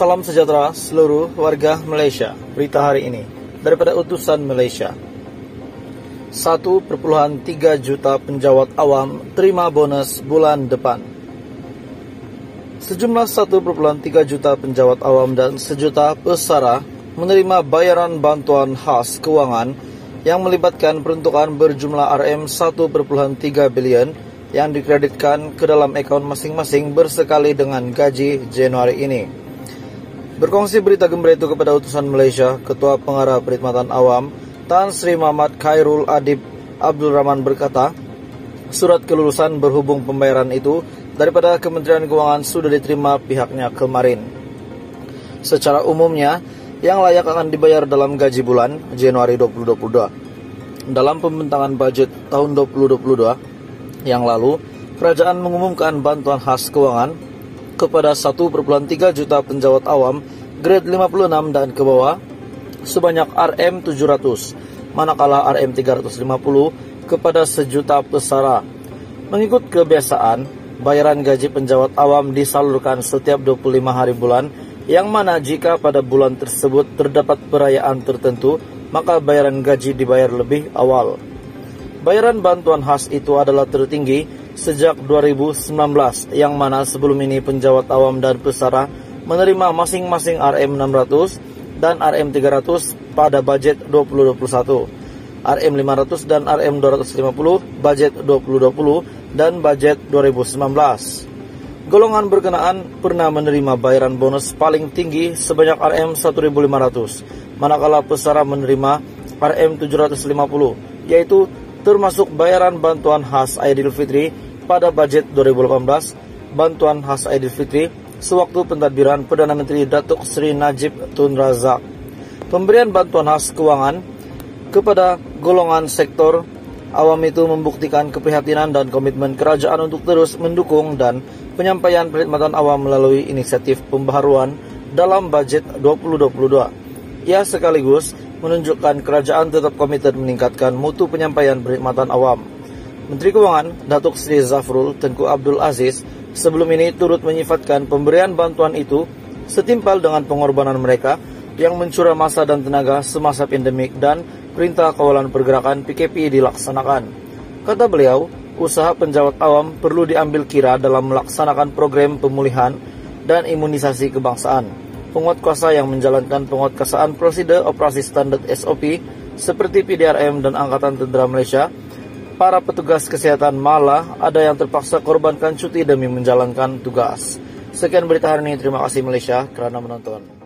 Salam sejahtera seluruh warga Malaysia. Berita hari ini daripada utusan Malaysia. 1,3 juta penjawat awam terima bonus bulan depan. Sejumlah 1,3 juta penjawat awam dan sejuta pesara menerima bayaran bantuan khas keuangan yang melibatkan peruntukan berjumlah RM 1,3 bilion yang dikreditkan ke dalam akaun masing-masing bersekali dengan gaji Januari ini. Berkongsi berita gembira itu kepada utusan Malaysia, Ketua Pengarah Perkhidmatan Awam Tan Sri Muhammad Khairul Adib Abdul Rahman berkata, surat kelulusan berhubung pembayaran itu daripada Kementerian Keuangan sudah diterima pihaknya kemarin. Secara umumnya, yang layak akan dibayar dalam gaji bulan Januari 2022. Dalam pembentangan budget tahun 2022 yang lalu, kerajaan mengumumkan bantuan khas keuangan kepada 1,3 juta penjawat awam grade 56 dan ke bawah sebanyak RM 700, manakala RM 350 kepada sejuta pesara. Mengikut kebiasaan, bayaran gaji penjawat awam disalurkan setiap 25 hari bulan, yang mana jika pada bulan tersebut terdapat perayaan tertentu, maka bayaran gaji dibayar lebih awal. Bayaran bantuan khas itu adalah tertinggi sejak 2019, yang mana sebelum ini penjawat awam dan pesara menerima masing-masing RM 600 dan RM300 pada budget 2021. RM500 dan RM250 budget 2020 dan budget 2019. Golongan berkenaan pernah menerima bayaran bonus paling tinggi sebanyak RM1.500, manakala pesara menerima RM750, yaitu termasuk bayaran bantuan khas Aidil Fitri pada budget 2018, bantuan khas Aidil Fitri sewaktu pentadbiran Perdana Menteri Datuk Seri Najib Tun Razak. Pemberian bantuan khas keuangan kepada golongan sektor awam itu membuktikan keprihatinan dan komitmen kerajaan untuk terus mendukung dan penyampaian perkhidmatan awam melalui inisiatif pembaharuan dalam budget 2022. Ia sekaligus menunjukkan kerajaan tetap komited meningkatkan mutu penyampaian perkhidmatan awam. Menteri Keuangan Datuk Sri Zafrul Tengku Abdul Aziz sebelum ini turut menyifatkan pemberian bantuan itu setimpal dengan pengorbanan mereka yang mencurah masa dan tenaga semasa pandemik dan perintah kawalan pergerakan PKP dilaksanakan. Kata beliau, usaha penjawat awam perlu diambil kira dalam melaksanakan program pemulihan dan imunisasi kebangsaan. Penguat kuasa yang menjalankan penguatkuasaan prosedur operasi standar SOP seperti PDRM dan Angkatan Tentera Malaysia para petugas kesehatan malah ada yang terpaksa korbankan cuti demi menjalankan tugas. Sekian berita hari ini, terima kasih Malaysia kerana menonton.